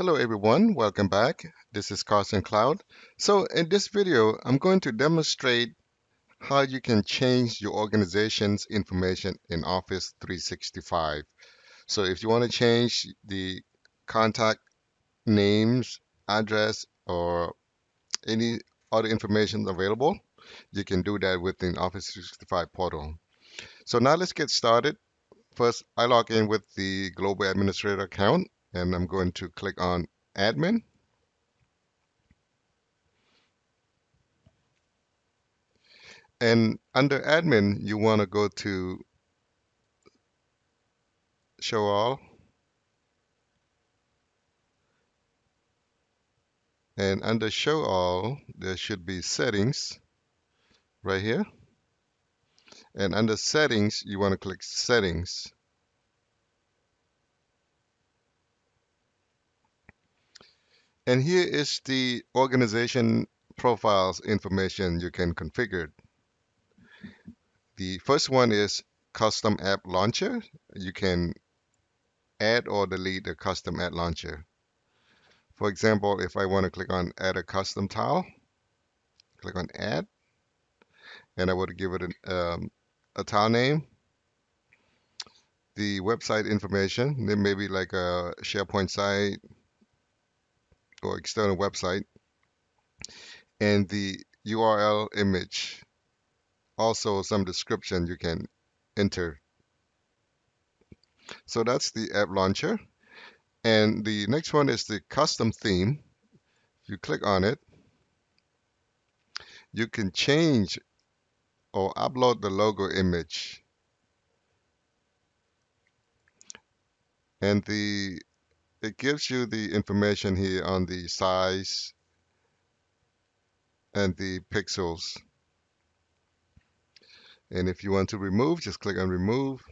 Hello everyone, welcome back. This is Carson Cloud. So in this video, I'm going to demonstrate how you can change your organization's information in Office 365. So if you want to change the contact names, address, or any other information available, you can do that within Office 365 portal. So now let's get started. First, I log in with the Global Administrator account and I'm going to click on Admin. And under Admin, you want to go to Show All. And under Show All, there should be Settings right here. And under Settings, you want to click Settings. And here is the organization profiles information you can configure. The first one is custom app launcher. You can add or delete a custom app launcher. For example, if I want to click on add a custom tile, click on add, and I would give it an, um, a tile name, the website information, then maybe like a SharePoint site, or external website and the URL image. Also some description you can enter. So that's the app launcher. And the next one is the custom theme. If you click on it you can change or upload the logo image. And the it gives you the information here on the size and the pixels. And if you want to remove, just click on remove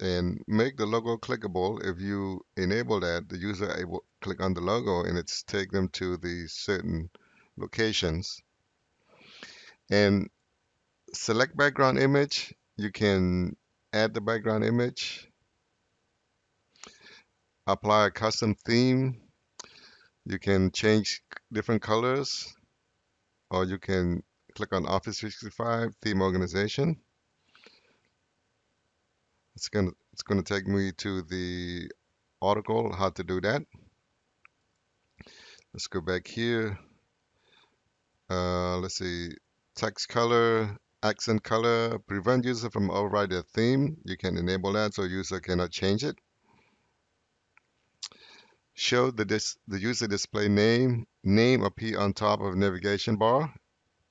and make the logo clickable. If you enable that, the user able click on the logo and it's take them to the certain locations. And select background image, you can add the background image apply a custom theme. You can change different colors or you can click on Office 365 theme organization. It's going to it's going to take me to the article how to do that. Let's go back here. Uh, let's see, text color, accent color, prevent user from override their theme. You can enable that so user cannot change it. Show the, dis the user display name. Name appear on top of navigation bar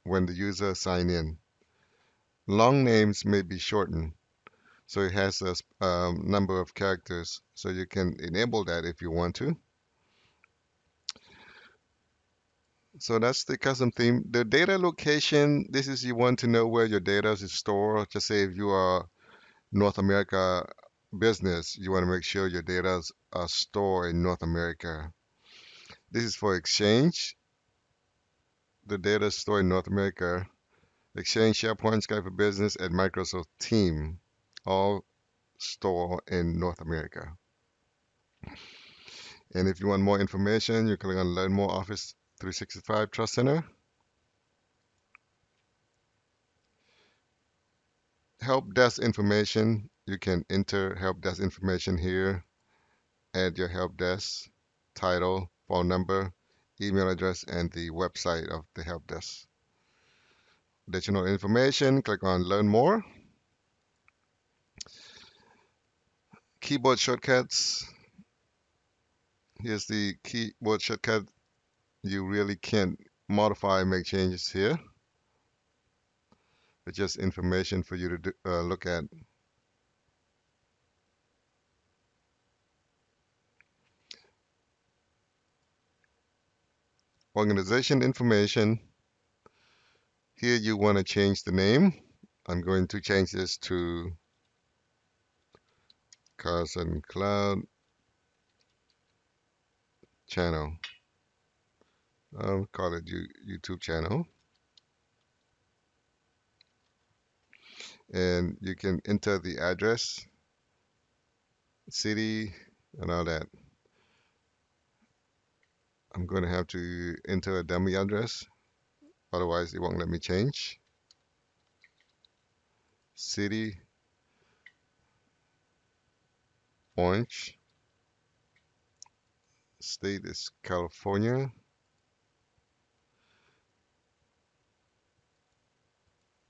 when the user sign in. Long names may be shortened. So it has a um, number of characters. So you can enable that if you want to. So that's the custom theme. The data location, this is you want to know where your data is stored. Just say if you are North America business, you want to make sure your data are stored in North America. This is for Exchange. The data stored in North America. Exchange, SharePoint, Skype for Business, and Microsoft Team all store in North America. And if you want more information, you click on Learn More Office 365 Trust Center. Help desk information you can enter help desk information here, add your help desk, title, phone number, email address, and the website of the help desk. Additional information, click on learn more. Keyboard shortcuts. Here's the keyboard shortcut. You really can't modify make changes here. It's just information for you to do, uh, look at. Organization information. Here you want to change the name. I'm going to change this to Carson Cloud channel. I'll call it YouTube channel. And you can enter the address, city, and all that. I'm going to have to enter a dummy address otherwise it won't let me change. City orange. State is California.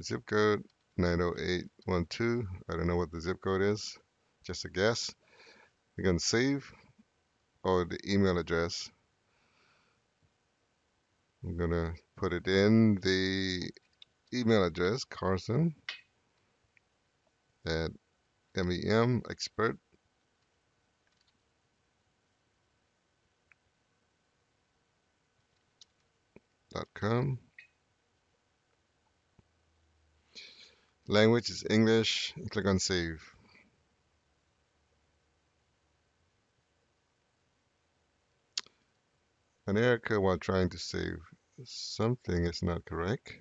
Zip code 90812 I don't know what the zip code is. Just a guess. Going to save or the email address I'm gonna put it in the email address Carson at MEM expert. dot com. Language is English. Click on save an error while trying to save something is not correct.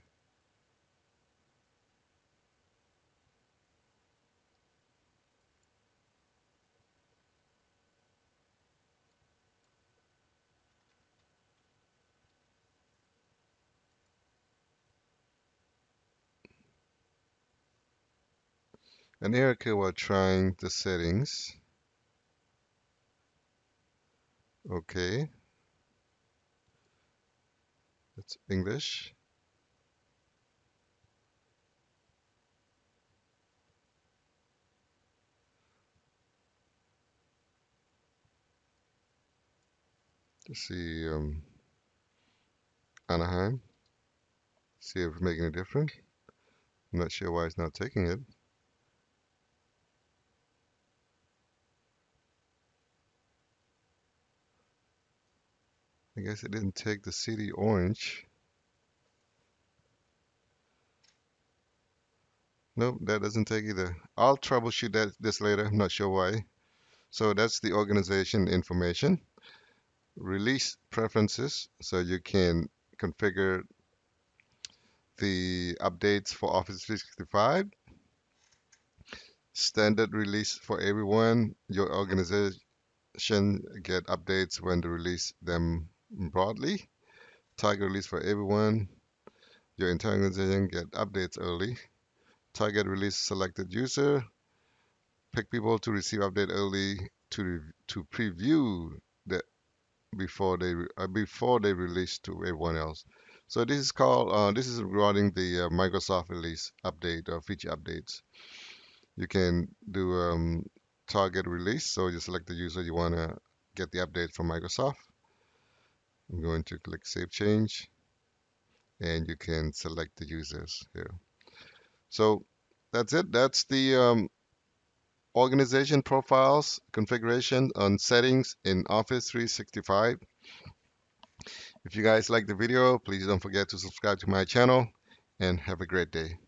An error while trying the settings. Okay that's English. See um, Anaheim. See if it's making a difference. I'm not sure why it's not taking it I guess it didn't take the city orange. Nope, that doesn't take either. I'll troubleshoot that this later. I'm not sure why. So that's the organization information. Release preferences, so you can configure the updates for Office 365. Standard release for everyone. Your organization get updates when they release them broadly. Target release for everyone. Your entire organization get updates early. Target release selected user. Pick people to receive update early to to preview the before they uh, before they release to everyone else. So this is called uh, this is regarding the uh, Microsoft release update or feature updates. You can do um, target release. So you select the user you want to get the update from Microsoft. I'm going to click Save Change and you can select the users here. So that's it. That's the um, organization profiles configuration on settings in Office 365. If you guys like the video, please don't forget to subscribe to my channel and have a great day.